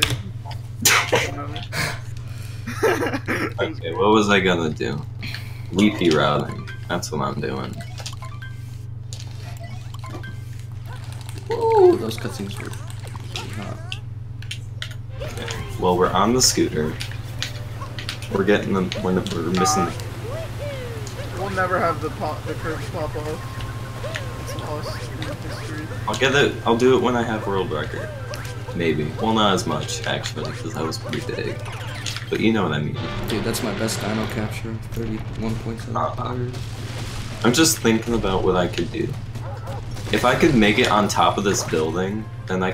thing. Okay, what was I gonna do? Leafy routing. That's what I'm doing. Ooh, those cutscenes were pretty hot. Well, we're on the scooter. We're getting the. We're, we're missing. The, We'll never have the pop, the curves pop off. It's lost in history. I'll get it. I'll do it when I have world record. Maybe. Well, not as much actually, because that was pretty big. But you know what I mean. Dude, that's my best dino capture. 31.7 Uh-uh. hours. I'm just thinking about what I could do. If I could make it on top of this building, then I